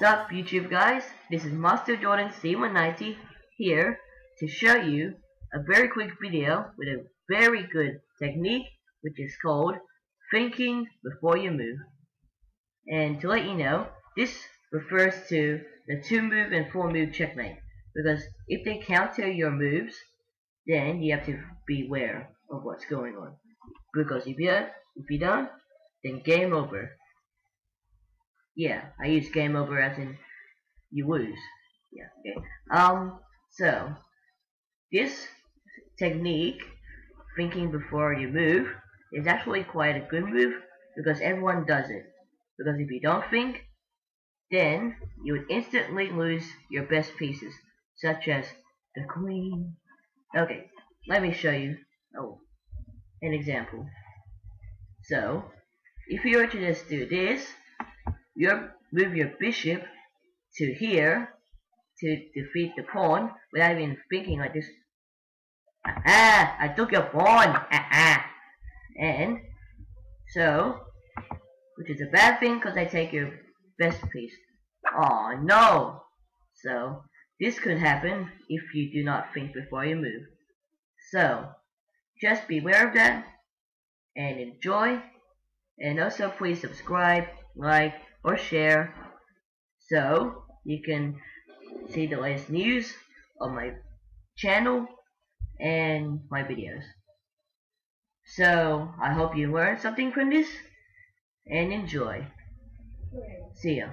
Sup YouTube guys, this is Master Jordan C190 here to show you a very quick video with a very good technique which is called thinking before you move. And to let you know, this refers to the 2 move and 4 move checkmate. Because if they counter your moves then you have to beware of what's going on. Because if you, if you don't then game over yeah, I use game over as in you lose. Yeah, okay. Um, so, this technique, thinking before you move, is actually quite a good move because everyone does it. Because if you don't think, then you would instantly lose your best pieces, such as the queen. Okay, let me show you oh, an example. So, if you were to just do this, you move your bishop to here to defeat the pawn without even thinking like this. Ah, I took your pawn. Ah, ah. And so, which is a bad thing because I take your best piece. Oh no! So, this could happen if you do not think before you move. So, just beware of that and enjoy. And also please subscribe, like, or share so you can see the latest news on my channel and my videos. So I hope you learned something from this and enjoy. See ya.